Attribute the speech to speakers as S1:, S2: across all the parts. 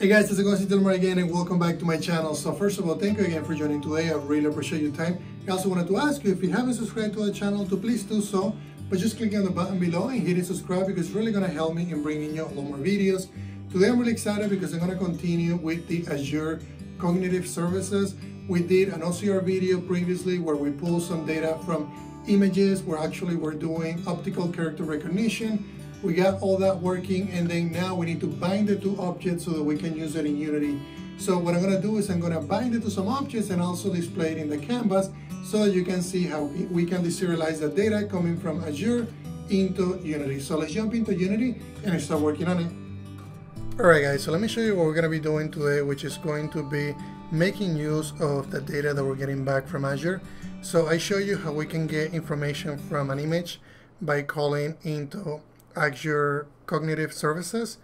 S1: Hey guys, it's Agosti Dilmer again and welcome back to my channel. So first of all, thank you again for joining today. I really appreciate your time. I also wanted to ask you if you haven't subscribed to the channel to please do so by just clicking on the button below and hitting subscribe because it's really going to help me in bringing you a lot more videos. Today I'm really excited because I'm going to continue with the Azure Cognitive Services. We did an OCR video previously where we pulled some data from images where actually we're doing optical character recognition we got all that working and then now we need to bind the two objects so that we can use it in Unity. So what I'm gonna do is I'm gonna bind it to some objects and also display it in the canvas so you can see how we can deserialize the data coming from Azure into Unity. So let's jump into Unity and start working on it. Alright guys, so let me show you what we're gonna be doing today, which is going to be making use of the data that we're getting back from Azure. So I show you how we can get information from an image by calling into Azure Cognitive Services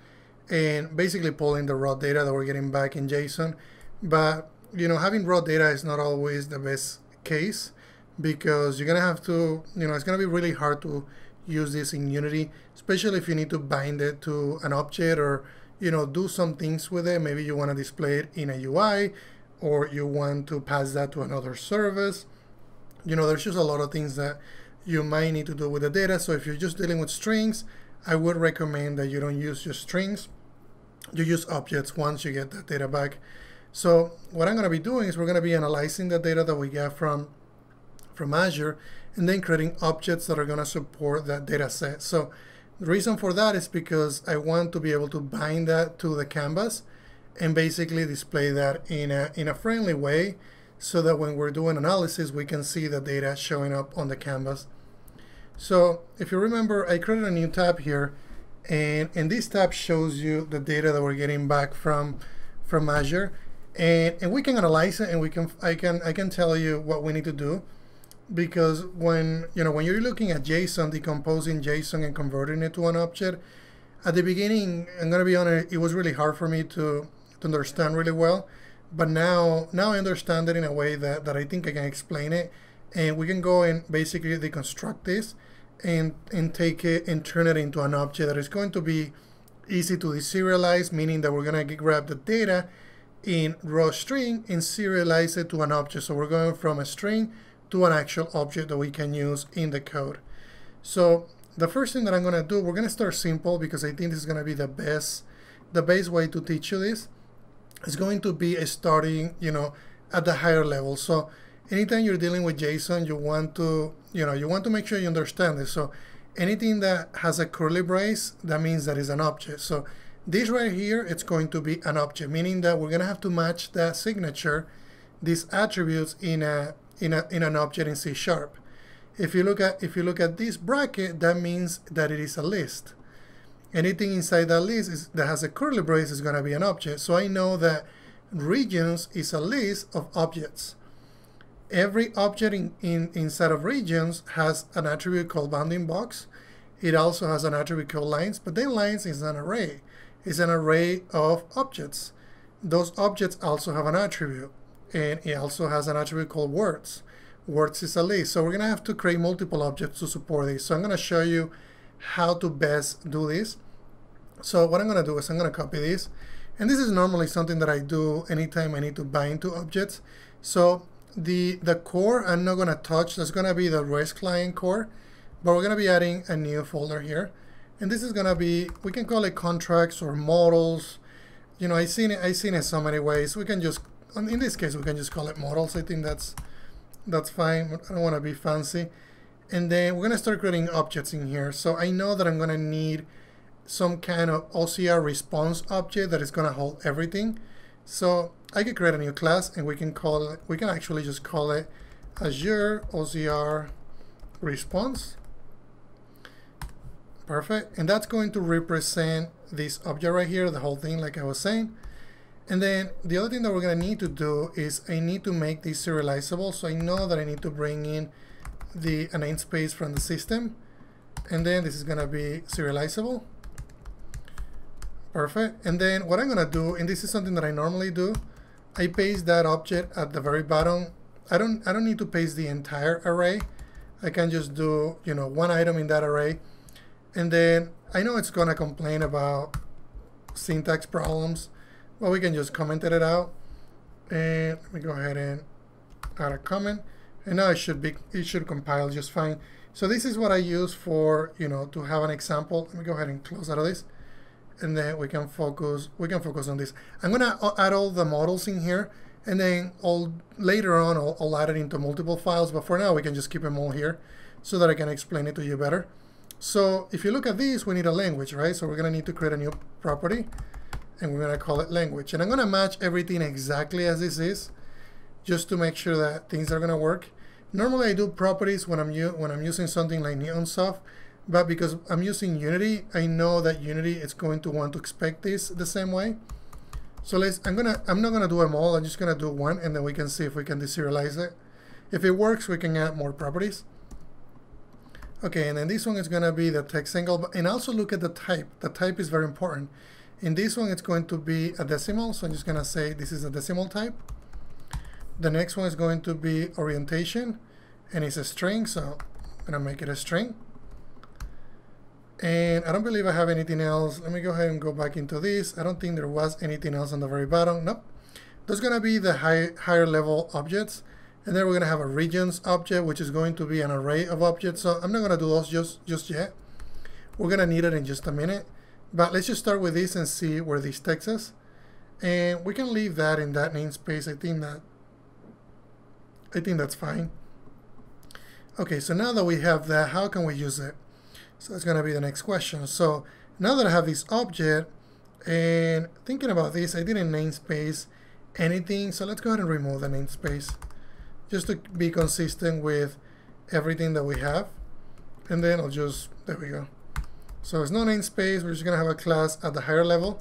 S1: and basically pulling the raw data that we're getting back in JSON. But you know, having raw data is not always the best case because you're gonna have to, you know, it's gonna be really hard to use this in Unity, especially if you need to bind it to an object or you know do some things with it. Maybe you want to display it in a UI or you want to pass that to another service. You know, there's just a lot of things that you might need to do with the data. So if you're just dealing with strings, I would recommend that you don't use just strings. You use objects once you get that data back. So what I'm going to be doing is we're going to be analyzing the data that we get from, from Azure and then creating objects that are going to support that data set. So the reason for that is because I want to be able to bind that to the canvas and basically display that in a, in a friendly way so that when we're doing analysis, we can see the data showing up on the canvas. So if you remember, I created a new tab here, and, and this tab shows you the data that we're getting back from, from Azure. And, and we can analyze it and we can I can I can tell you what we need to do because when you know when you're looking at JSON decomposing JSON and converting it to an object at the beginning I'm gonna be honest it was really hard for me to to understand really well but now now I understand it in a way that, that I think I can explain it and we can go and basically deconstruct this and, and take it and turn it into an object that is going to be easy to deserialize, meaning that we're going to grab the data in raw string and serialize it to an object. So we're going from a string to an actual object that we can use in the code. So the first thing that I'm going to do, we're going to start simple because I think this is going to be the best, the best way to teach you this. Is going to be starting, you know, at the higher level. So anytime you're dealing with JSON, you want to, you know, you want to make sure you understand this. So anything that has a curly brace, that means that is an object. So this right here, it's going to be an object, meaning that we're gonna have to match that signature, these attributes in a in a in an object in C sharp. If you look at if you look at this bracket, that means that it is a list. Anything inside that list is, that has a curly brace is gonna be an object. So I know that regions is a list of objects every object in, in, inside of regions has an attribute called bounding box. It also has an attribute called lines, but then lines is an array. It's an array of objects. Those objects also have an attribute, and it also has an attribute called words. Words is a list, so we're gonna have to create multiple objects to support this. So I'm gonna show you how to best do this. So what I'm gonna do is I'm gonna copy this, and this is normally something that I do anytime I need to bind to objects. So the, the core I'm not going to touch. That's going to be the REST client core. But we're going to be adding a new folder here. And this is going to be, we can call it contracts or models. You know, I've seen it, I've seen it so many ways. We can just, um, in this case, we can just call it models. I think that's, that's fine. I don't want to be fancy. And then we're going to start creating objects in here. So I know that I'm going to need some kind of OCR response object that is going to hold everything. So I could create a new class and we can call it, we can actually just call it Azure OCR response. Perfect. And that's going to represent this object right here, the whole thing, like I was saying. And then the other thing that we're going to need to do is I need to make this serializable. So I know that I need to bring in the namespace from the system. And then this is going to be serializable. Perfect. And then what I'm going to do, and this is something that I normally do, I paste that object at the very bottom. I don't, I don't need to paste the entire array. I can just do, you know, one item in that array. And then I know it's going to complain about syntax problems, but we can just comment it out. And let me go ahead and add a comment. And now it should be it should compile just fine. So this is what I use for, you know, to have an example. Let me go ahead and close out of this. And then we can focus we can focus on this. I'm gonna add all the models in here and then all later on I'll, I'll add it into multiple files, but for now we can just keep them all here so that I can explain it to you better. So if you look at these, we need a language, right? So we're gonna need to create a new property and we're gonna call it language. And I'm gonna match everything exactly as this is just to make sure that things are gonna work. Normally I do properties when I'm, when I'm using something like Newtonsoft, but because I'm using Unity, I know that Unity is going to want to expect this the same way. So let's, I'm gonna, I'm not gonna do them all, I'm just gonna do one and then we can see if we can deserialize it. If it works, we can add more properties. Okay, and then this one is gonna be the text angle, and also look at the type. The type is very important. In this one, it's going to be a decimal, so I'm just gonna say this is a decimal type. The next one is going to be orientation, and it's a string, so I'm gonna make it a string. And I don't believe I have anything else. Let me go ahead and go back into this. I don't think there was anything else on the very bottom. Nope. Going to be the high, higher level objects. And then we're going to have a regions object, which is going to be an array of objects. So I'm not going to do those just, just yet. We're going to need it in just a minute. But let's just start with this and see where this takes us. And we can leave that in that namespace. I think that I think that's fine. Okay, so now that we have that, how can we use it? So that's going to be the next question. So now that I have this object and thinking about this, I didn't namespace anything. So let's go ahead and remove the namespace just to be consistent with everything that we have. And then I'll just, there we go. So it's no namespace. We're just going to have a class at the higher level.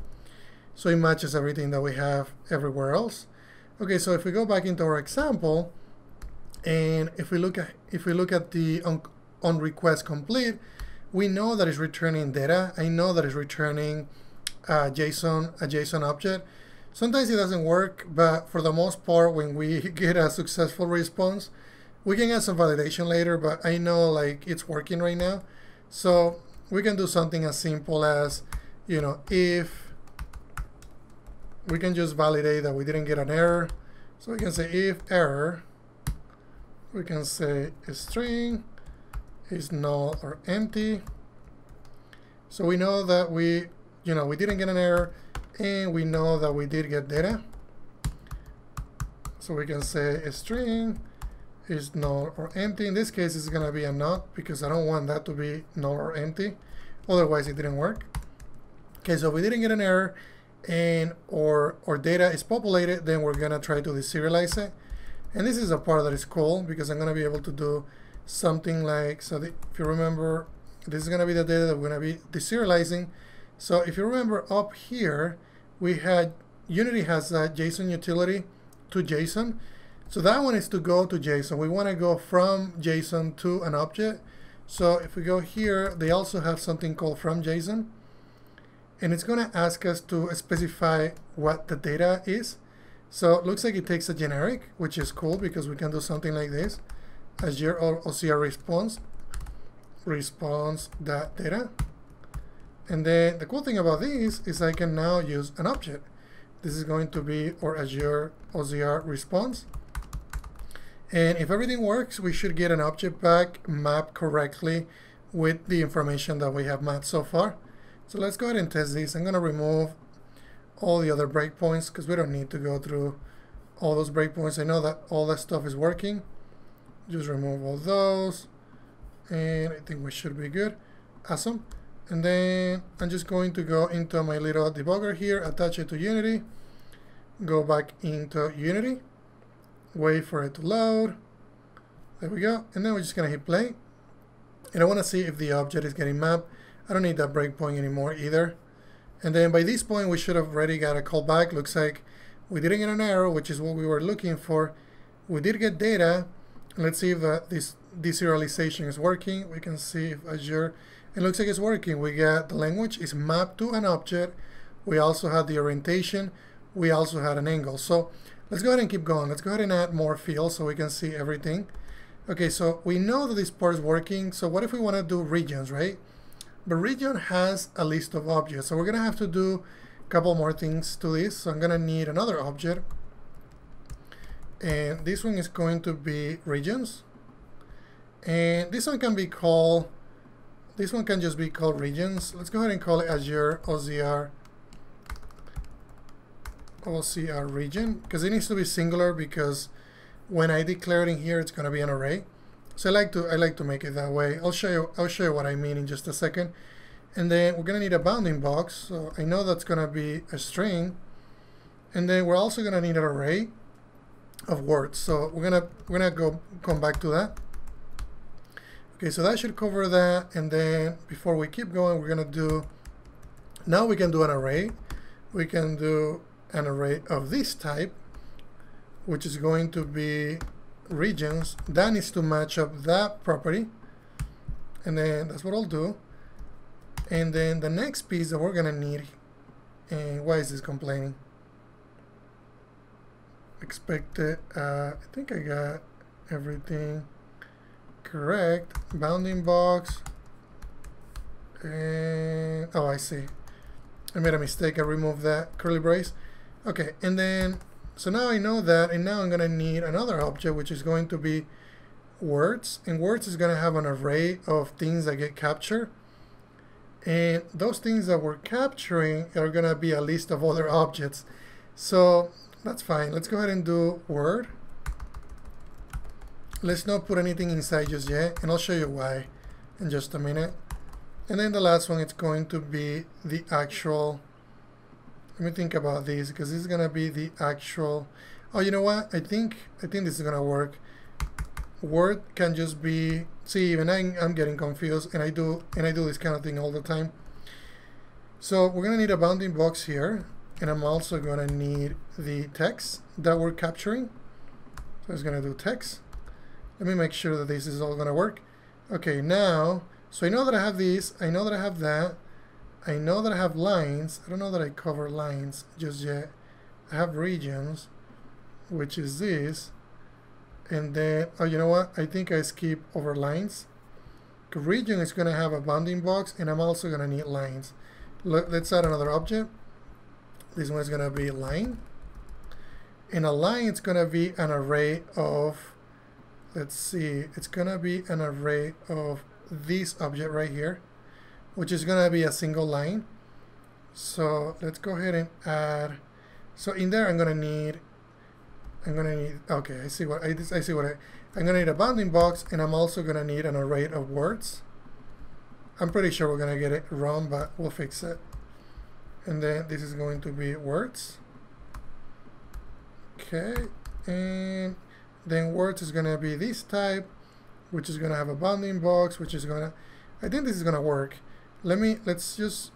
S1: So it matches everything that we have everywhere else. Okay, so if we go back into our example, and if we look at if we look at the on, on request complete, we know that it's returning data. I know that it's returning a JSON, a JSON object. Sometimes it doesn't work, but for the most part, when we get a successful response, we can add some validation later, but I know like it's working right now. So we can do something as simple as, you know, if we can just validate that we didn't get an error. So we can say if error, we can say string is null or empty. So we know that we, you know, we didn't get an error and we know that we did get data. So we can say a string is null or empty. In this case, it's going to be a not because I don't want that to be null or empty. Otherwise, it didn't work. Okay, so we didn't get an error and or, or data is populated, then we're going to try to deserialize it. And this is a part that is cool because I'm going to be able to do something like, so the, if you remember, this is going to be the data that we're going to be deserializing. So if you remember up here, we had, Unity has a JSON utility to JSON. So that one is to go to JSON. We want to go from JSON to an object. So if we go here, they also have something called from JSON. And it's going to ask us to specify what the data is. So it looks like it takes a generic, which is cool because we can do something like this. Azure OCR response, response data. And then the cool thing about this is I can now use an object. This is going to be our Azure OCR response. And if everything works, we should get an object back mapped correctly with the information that we have mapped so far. So let's go ahead and test this. I'm going to remove all the other breakpoints because we don't need to go through all those breakpoints. I know that all that stuff is working just remove all those and I think we should be good. Awesome. And then I'm just going to go into my little debugger here attach it to Unity go back into Unity wait for it to load. There we go. And then we're just gonna hit play. And I want to see if the object is getting mapped. I don't need that breakpoint anymore either. And then by this point we should have already got a callback. Looks like we didn't get an error which is what we were looking for. We did get data Let's see if uh, this deserialization is working. We can see if Azure, it looks like it's working. We get the language is mapped to an object. We also had the orientation. We also had an angle. So let's go ahead and keep going. Let's go ahead and add more fields so we can see everything. Okay, so we know that this part is working. So what if we want to do regions, right? But region has a list of objects. So we're going to have to do a couple more things to this. So I'm gonna need another object. And this one is going to be regions. And this one can be called, this one can just be called regions. Let's go ahead and call it Azure OCR OCR region because it needs to be singular because when I declare it in here, it's going to be an array. So I like to I like to make it that way. I'll show you I'll show you what I mean in just a second. And then we're going to need a bounding box. So I know that's going to be a string. And then we're also going to need an array of words. So we're gonna we're gonna go come back to that. Okay, so that should cover that. And then before we keep going, we're gonna do now we can do an array. We can do an array of this type, which is going to be regions. That needs to match up that property. And then that's what I'll do. And then the next piece that we're gonna need, and why is this complaining? Expected, uh, I think I got everything correct. Bounding box, and, oh, I see. I made a mistake, I removed that curly brace. Okay, and then, so now I know that, and now I'm gonna need another object, which is going to be words, and words is gonna have an array of things that get captured. And those things that we're capturing are gonna be a list of other objects. So that's fine. Let's go ahead and do word. Let's not put anything inside just yet, and I'll show you why in just a minute. And then the last one, it's going to be the actual let me think about this because this is gonna be the actual oh you know what I think I think this is gonna work word can just be see even I, I'm getting confused and I do and I do this kind of thing all the time so we're gonna need a bounding box here and I'm also gonna need the text that we're capturing so it's gonna do text let me make sure that this is all gonna work okay now so I know that I have these I know that I have that I know that I have lines. I don't know that I cover lines just yet. I have regions, which is this. And then, oh, you know what? I think I skip over lines. Region is going to have a bounding box, and I'm also going to need lines. Let's add another object. This one is going to be line. In a line, it's going to be an array of, let's see, it's going to be an array of this object right here which is going to be a single line. So let's go ahead and add. So in there, I'm going to need. I'm going to need. Okay, I see what I, I see what I. I'm going to need a bounding box, and I'm also going to need an array of words. I'm pretty sure we're going to get it wrong, but we'll fix it. And then this is going to be words. Okay, and then words is going to be this type, which is going to have a bounding box, which is going to. I think this is going to work let me let's just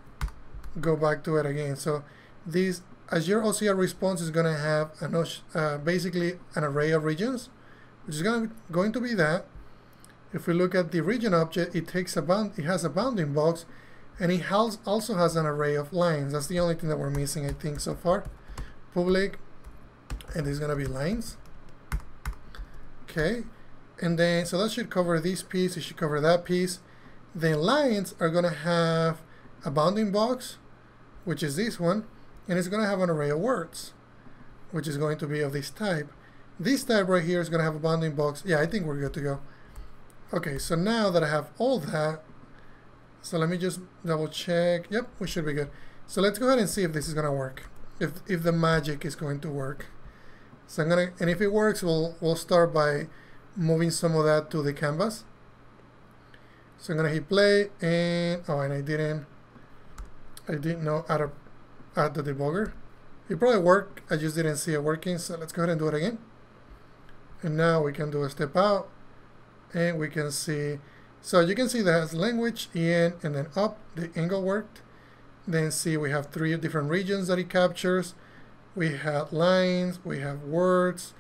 S1: go back to it again so this Azure OCR response is going to have an, uh, basically an array of regions which is going to, going to be that if we look at the region object it takes a bound it has a bounding box and it has, also has an array of lines that's the only thing that we're missing I think so far public and it's going to be lines okay and then so that should cover this piece it should cover that piece then lines are going to have a bounding box, which is this one, and it's going to have an array of words, which is going to be of this type. This type right here is going to have a bounding box. Yeah, I think we're good to go. Okay, so now that I have all that, so let me just double check. Yep, we should be good. So let's go ahead and see if this is to work, if, if the magic is going to work. So I'm gonna, and if it works, we'll, we'll start by moving some of that to the canvas. So I'm gonna hit play and oh and I didn't I didn't know how to add the debugger. It probably worked, I just didn't see it working, so let's go ahead and do it again. And now we can do a step out and we can see so you can see that has language, in, and then up, the angle worked. Then see we have three different regions that it captures. We have lines, we have words,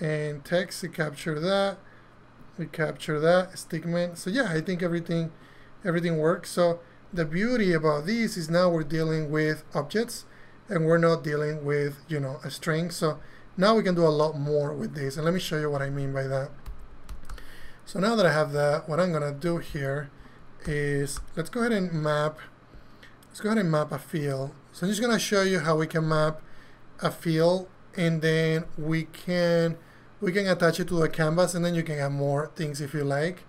S1: and text, it captured that we capture that stickman so yeah I think everything everything works. So the beauty about this is now we're dealing with objects and we're not dealing with you know a string. So now we can do a lot more with this. And let me show you what I mean by that so now that I have that what I'm gonna do here is let's go ahead and map let's go ahead and map a field So I'm just gonna show you how we can map a field and then we can we can attach it to a canvas and then you can add more things if you like.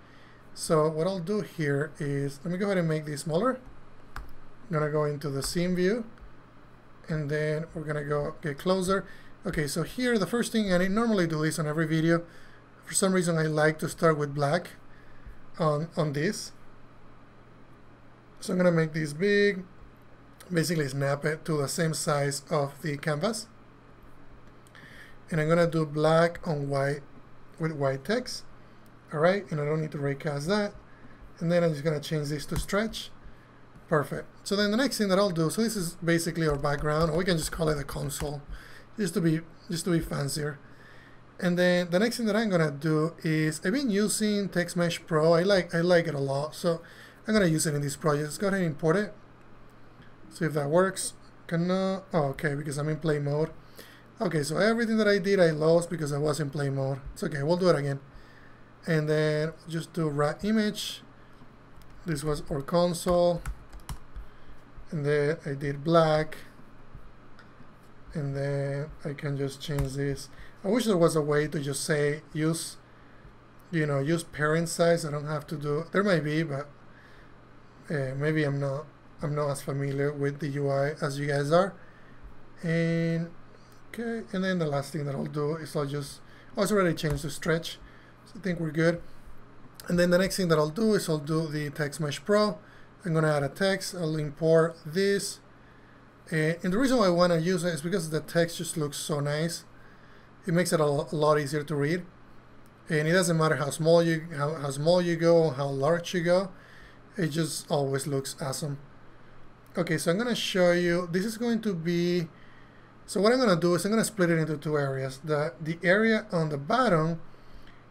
S1: So what I'll do here is, let me go ahead and make this smaller. I'm gonna go into the scene view and then we're gonna go get closer. Okay, so here the first thing, and I normally do this on every video, for some reason I like to start with black on, on this. So I'm gonna make this big, basically snap it to the same size of the canvas. And I'm gonna do black on white with white text. All right, and I don't need to raycast that. And then I'm just gonna change this to stretch. Perfect. So then the next thing that I'll do, so this is basically our background, or we can just call it a console, just to be just to be fancier. And then the next thing that I'm gonna do is I've been using TextMesh Pro. I like I like it a lot, so I'm gonna use it in this project. Let's go ahead and import it. See if that works. Cannot. Oh, okay, because I'm in play mode. Okay, so everything that I did I lost because I was in play mode. It's okay. We'll do it again. And then just do wrap image. This was our console and then I did black and then I can just change this I wish there was a way to just say use you know use parent size I don't have to do there might be but uh, maybe I'm not I'm not as familiar with the UI as you guys are and okay and then the last thing that I'll do is I'll just I was already changed the stretch so I think we're good and then the next thing that I'll do is I'll do the TextMesh Pro I'm going to add a text. I'll import this. and the reason why I want to use it is because the text just looks so nice. It makes it a, lot easier to read. And it doesn't matter how small you how, how small you go, how large you go. It just always looks awesome. Okay, so I'm to show you. This is going to be. So what I'm to do is I'm to split it into two areas. The the area on the bottom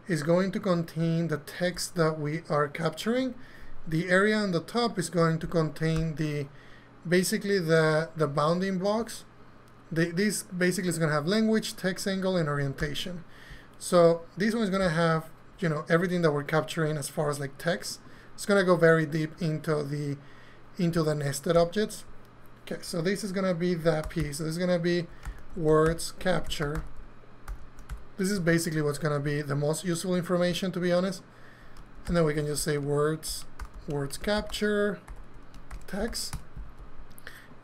S1: is going to contain the text that we are capturing the area on the top is going to contain the basically the the bounding blocks the, this basically is going to have language text angle and orientation. So this one is going to have you know everything that we're capturing as far as like text. It's going to go very deep into the into the nested objects. Okay so this is going to be that piece. So this is going to be words capture. This is basically what's going to be the most useful information to be honest. And then we can just say words words capture, text,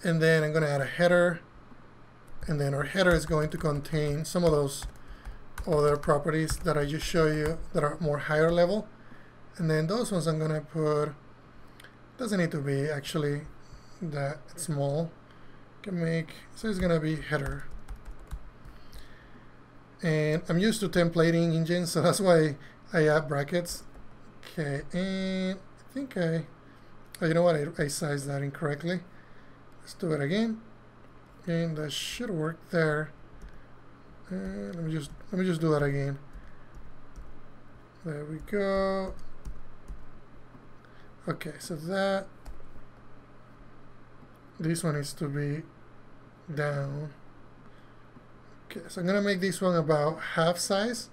S1: and then I'm going to add a header, and then our header is going to contain some of those other properties that I just show you that are more higher level. And then those ones I'm going to put, doesn't need to be actually that small. Can make, so it's going to be header. And I'm used to templating engines, so that's why I add brackets. Okay, and I think I, oh, you know what, I, I sized that incorrectly. Let's do it again. And that should work there. And let me just, let me just do that again. There we go. Okay, so that, this one needs to be down. Okay, so I'm gonna make this one about half size.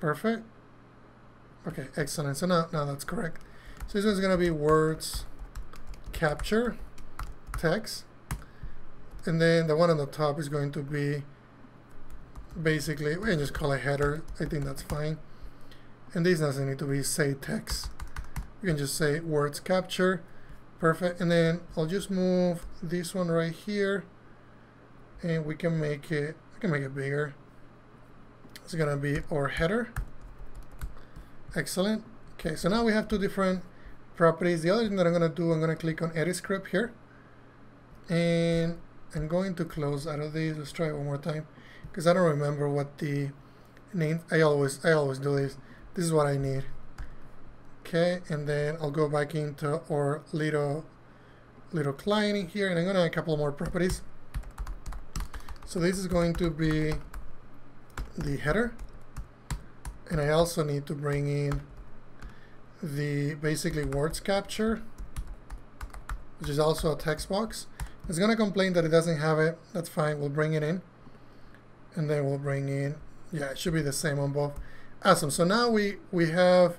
S1: Perfect. Okay, excellent. So now, now that's correct. So this one's to be words capture text. And then the one on the top is going to be basically, we can just call it header. I think that's fine. And this doesn't need to be say text. We can just say words capture. Perfect. And then I'll just move this one right here and we can make it, we can make it bigger. It's going to be our header. Excellent. Okay, so now we have two different properties. The other thing that I'm going to do, I'm going to click on edit script here. And I'm going to close out of these. Let's try one more time. Because I don't remember what the name, I always, I always do this. This is what I need. Okay, and then I'll go back into our little, little client here. And I'm going to add a couple more properties. So this is going to be the header. And I also need to bring in the basically words capture, which is also a text box. It's going to complain that it doesn't have it. That's fine. We'll bring it in. And then we'll bring in, yeah, it should be the same on both. Awesome. So now we, we have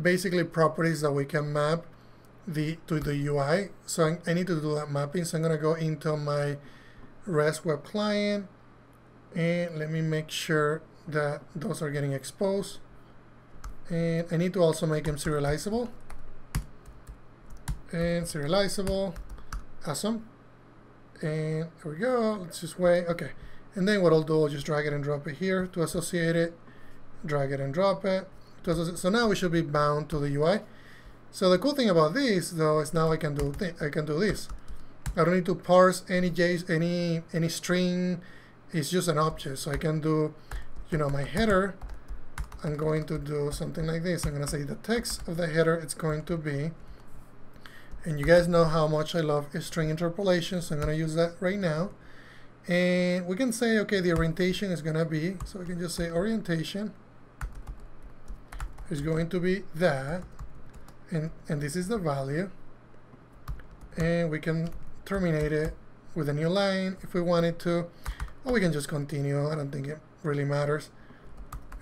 S1: basically properties that we can map the to the UI. So I, I need to do that mapping. So I'm gonna go into my REST web client and let me make sure that those are getting exposed. And I need to also make them serializable. And serializable, awesome. And there we go, let's just wait, okay. And then what I'll do, I'll just drag it and drop it here to associate it, drag it and drop it. So now we should be bound to the UI. So the cool thing about this though is now I can do I can do this. I don't need to parse any JS, any any string. It's just an object. So I can do, you know, my header. I'm going to do something like this. I'm going to say the text of the header. It's going to be, and you guys know how much I love string interpolation. So I'm going to use that right now. And we can say, okay, the orientation is going to be. So we can just say orientation is going to be that and, and this is the value and we can terminate it with a new line if we wanted to or we can just continue I don't think it really matters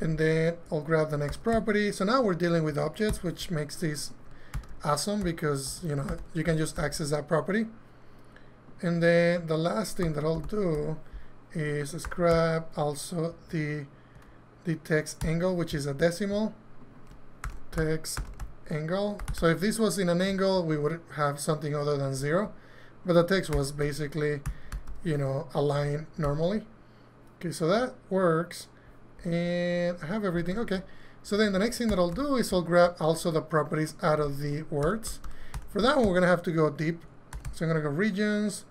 S1: and then I'll grab the next property so now we're dealing with objects which makes this awesome because you know you can just access that property and then the last thing that I'll do is grab also the the text angle which is a decimal text angle. So if this was in an angle, we would have something other than zero. But the text was basically, you know, aligned normally. Okay, so that works. And I have everything. Okay. So then the next thing that I'll do is I'll grab also the properties out of the words. For that one, we're going to have to go deep. So I'm going to go regions.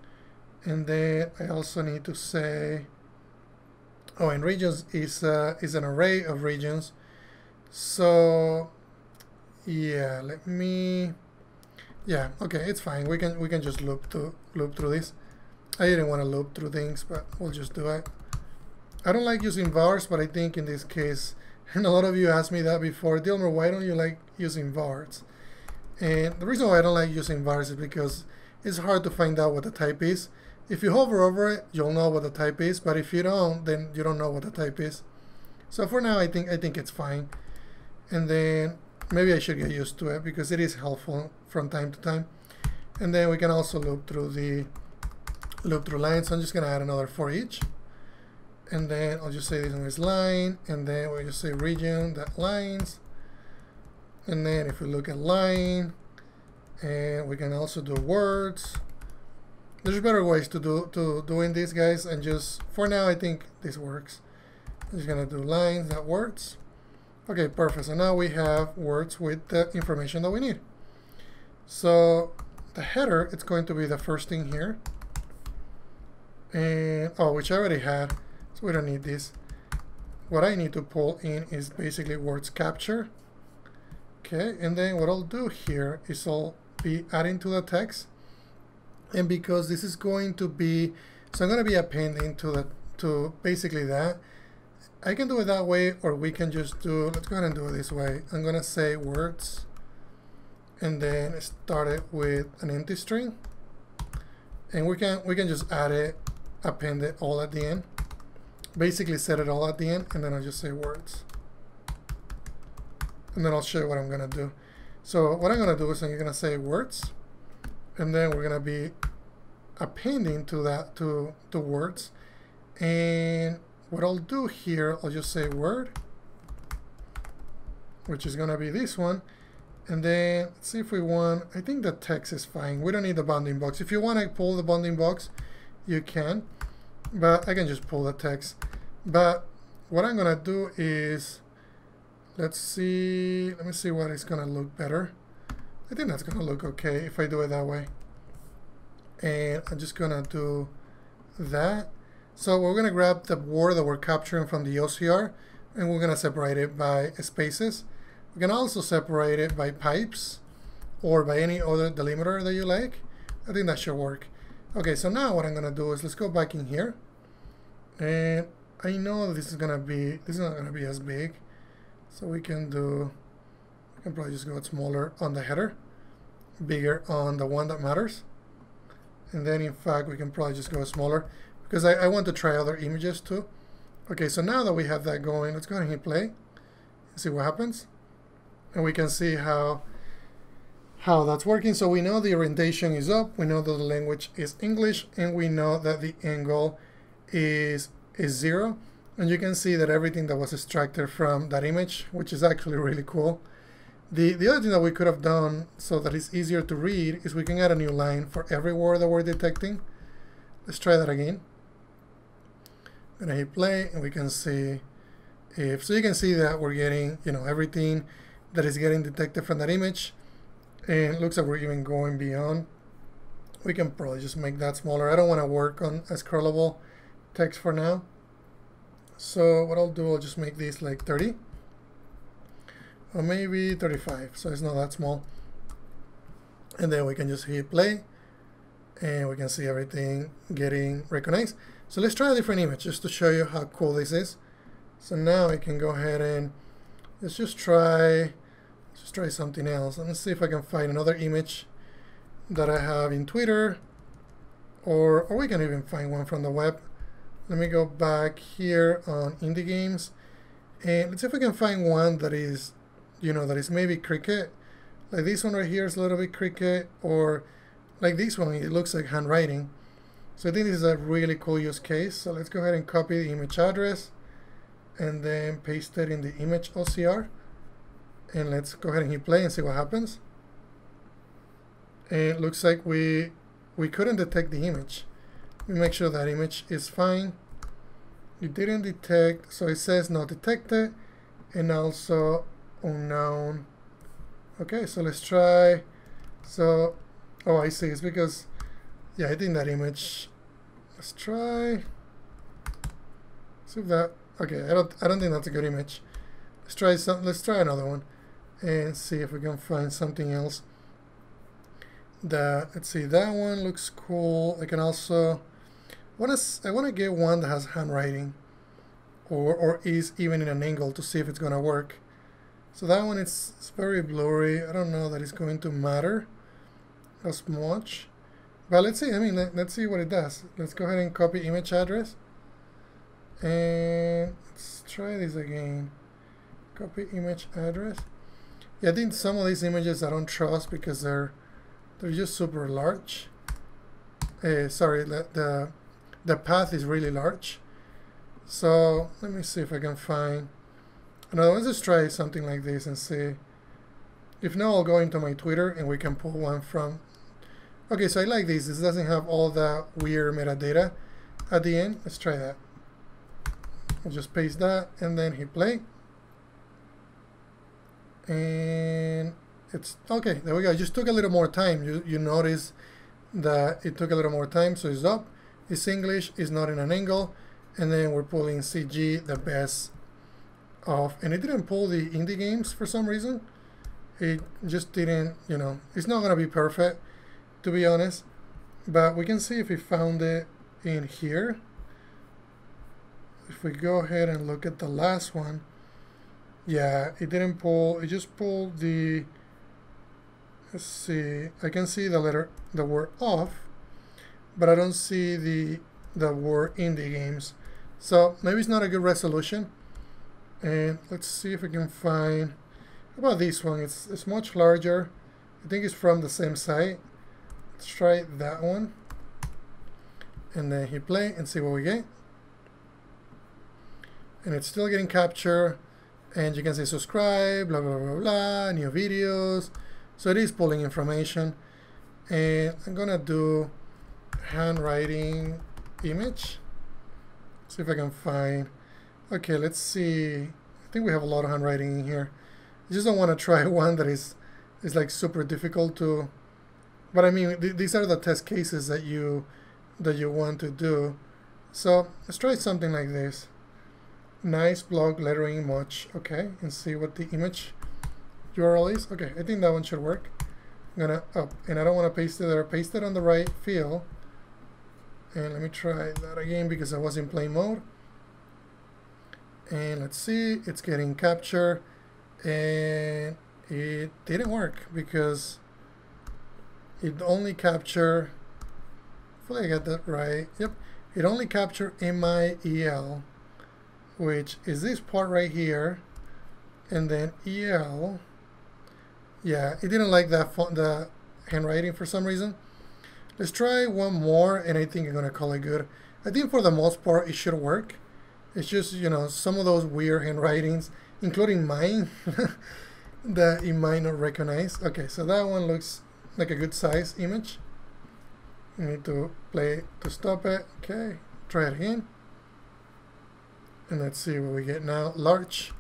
S1: And then I also need to say, oh, and regions is, uh, is an array of regions. So yeah, let me. Yeah, okay, it's fine. We can we can just loop to loop through this. I didn't want to loop through things, but we'll just do it. I don't like using vars, but I think in this case, and a lot of you asked me that before, Dilmer, why don't you like using vars? And the reason why I don't like using vars is because it's hard to find out what the type is. If you hover over it, you'll know what the type is, but if you don't, then you don't know what the type is. So for now, I think I think it's fine. And then maybe I should get used to it because it is helpful from time to time. And then we can also loop through the loop through lines. So I'm just going to add another for each. And then I'll just say this one is line. And then we just say region that lines. And then if we look at line, and we can also do words. There's better ways to do to doing this, guys. And just for now, I think this works. I'm just gonna do lines that words. Okay, perfect. So now we have words with the information that we need. So the header, it's going to be the first thing here. And, oh, which I already had, so we don't need this. What I need to pull in is basically words capture. Okay, and then what I'll do here is I'll be adding to the text. And because this is going to be, so I'm going to be appending to the, to basically that. I can do it that way, or we can just do, let's go ahead and do it this way. I'm gonna say words, and then start it with an empty string. And we can, we can just add it, append it all at the end. Basically set it all at the end, and then I'll just say words. And then I'll show you what I'm gonna do. So what I'm gonna do is I'm gonna say words, and then we're gonna be appending to that, to, to words. And what I'll do here, I'll just say word, which is to be this one. And then see if we want, I think the text is fine. We don't need the bounding box. If you want to pull the bounding box, you can, but I can just pull the text. But what I'm going to do is, let's see, let me see what is going to look better. I think that's going to look okay if I do it that way. And I'm just going to do that. So we're going to grab the word that we're capturing from the OCR and we're going to separate it by spaces. We can also separate it by pipes or by any other delimiter that you like. I think that should work. Okay, so now what I'm going to do is let's go back in here. And I know this is going to be, this is not to be as big. So we can do, we can probably just go smaller on the header, bigger on the one that matters. And then in fact, we can probably just go smaller because I, I want to try other images too. Okay, so now that we have that going, let's go ahead and hit play and see what happens. And we can see how how that's working. So we know the orientation is up, we know that the language is English, and we know that the angle is, is zero. And you can see that everything that was extracted from that image, which is actually really cool. The, the other thing that we could have done so that it's easier to read is we can add a new line for every word that we're detecting. Let's try that again. I'm gonna hit play and we can see if, so you can see that we're getting, you know, everything that is getting detected from that image. And it looks like we're even going beyond. We can probably just make that smaller. I don't want to work on a scrollable text for now. So what I'll do, I'll just make these like 30 or maybe 35 so it's not that small and then we can just hit play and we can see everything getting recognized so let's try a different image just to show you how cool this is so now I can go ahead and let's just try let's try something else let me see if I can find another image that I have in Twitter or, or we can even find one from the web let me go back here on indie games and let's see if we can find one that is you know, that is maybe cricket. Like this one right here is a little bit cricket, or like this one, it looks like handwriting. So I think this is a really cool use case. So let's go ahead and copy the image address and then paste it in the image OCR. And let's go ahead and hit play and see what happens. And it looks like we we couldn't detect the image. We make sure that image is fine. It didn't detect, so it says not detected, and also unknown. Okay, so let's try. So, oh, I see. It's because, yeah, I think that image. Let's try. See if that. Okay, I don't. I don't think that's a good image. Let's try some. Let's try another one, and see if we can find something else. That let's see. That one looks cool. I can also. Want to? I want to get one that has handwriting, or or is even in an angle to see if it's gonna work. So that one is it's very blurry. I don't know that it's going to matter as much. But let's see, I mean, let, us see what it does. Let's go ahead and copy image address. And let's try this again. Copy image address. Yeah, I think some of these images I don't trust because they're they're just super large. Uh, sorry, the, the the path is really large. So let me see if I can find now let's just try something like this and see. If now I'll go into my Twitter and we can pull one from. Okay, so I like this. This doesn't have all that weird metadata at the end. Let's try that. I'll just paste that and then hit play. And it's okay. There we go. It just took a little more time. You you notice that it took a little more time. So it's up. It's English. It's not in an angle. And then we're pulling CG, the best off and it didn't pull the indie games for some reason it just didn't you know it's not gonna be perfect to be honest but we can see if we found it in here if we go ahead and look at the last one yeah it didn't pull it just pulled the let's see I can see the letter the word off but I don't see the the word indie games. So maybe it's not a good resolution. And let's see if we can find how about this one? It's, it's much larger. I think it's from the same site. Let's try that one. And then hit play and see what we get. And it's still getting captured and you can say subscribe blah blah blah blah new videos so it is pulling information and I'm gonna do handwriting image see if I can find Okay, let's see. I think we have a lot of handwriting in here. I just don't want to try one that is is like super difficult to. But I mean, th these are the test cases that you that you want to do. So let's try something like this. Nice blog lettering much. Okay, and see what the image URL is. Okay, I think that one should work. I'm gonna up, and I don't want to paste it there. Paste it on the right field. And let me try that again because I was in play mode and let's see it's getting captured and it didn't work because it only captured hopefully I got that right yep it only captured MIEL which is this part right here and then EL yeah, it didn't like that font, the handwriting for some reason. Let's try one more, and I think I'm gonna call it good. I think for the most part, it should work. It's just, you know, some of those weird handwritings, including mine, that you might not recognize. Okay, so that one looks like a good size image. You need to play to stop it. Okay, try it again. And let's see what we get now. Large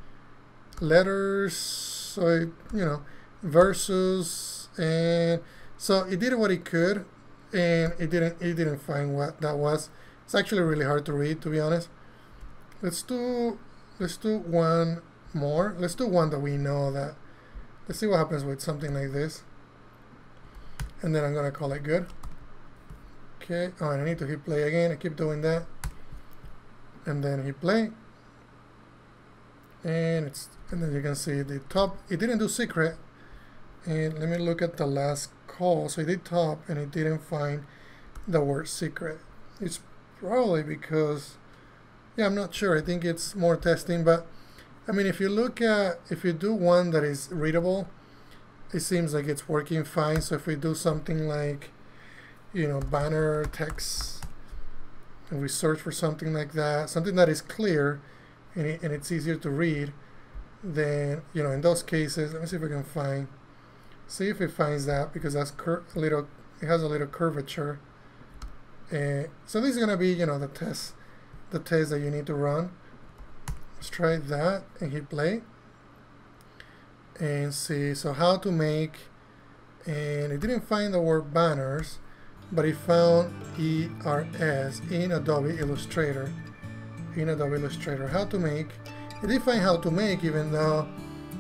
S1: letters, so, it, you know, versus, and so it did what it could, and it didn't, it didn't find what that was. It's actually really hard to read, to be honest. Let's do, let's do one more. Let's do one that we know that. Let's see what happens with something like this. And then I'm gonna call it good. Okay, oh, and I need to hit play again. I keep doing that. And then hit play. And it's, and then you can see the top, it didn't do secret. And let me look at the last call. So it did top and it didn't find the word secret. It's probably because yeah, I'm not sure. I think it's more testing, but I mean, if you look at, if you do one that is readable, it seems like it's working fine. So if we do something like, you know, banner text, and we search for something like that, something that is clear and, it, and it's easier to read, then, you know, in those cases, let me see if we can find, see if it finds that because that's a little, it has a little curvature. Uh, so this is going to be, you know, the test the test that you need to run. Let's try that and hit play and see so how to make and it didn't find the word banners but it found ERS in Adobe Illustrator in Adobe Illustrator how to make it did find how to make even though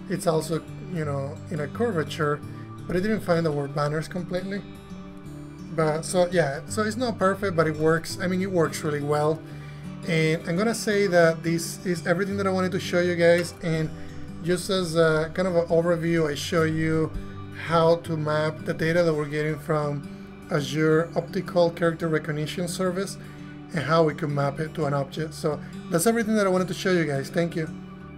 S1: it's also you know in a curvature but it didn't find the word banners completely. But so yeah so it's not perfect but it works I mean it works really well. And I'm gonna say that this is everything that I wanted to show you guys and just as a kind of an overview I show you how to map the data that we're getting from Azure Optical Character Recognition Service and how we can map it to an object so that's everything that I wanted to show you guys thank you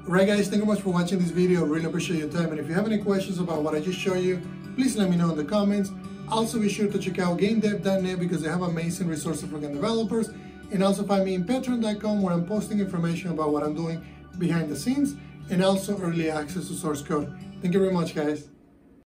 S1: Alright guys, thank you much for watching this video. Really appreciate your time. And if you have any questions about what I just showed you, please let me know in the comments. Also be sure to check out GameDev.net because they have amazing resources for game developers and also find me in patreon.com where I'm posting information about what I'm doing behind the scenes and also early access to source code. Thank you very much guys.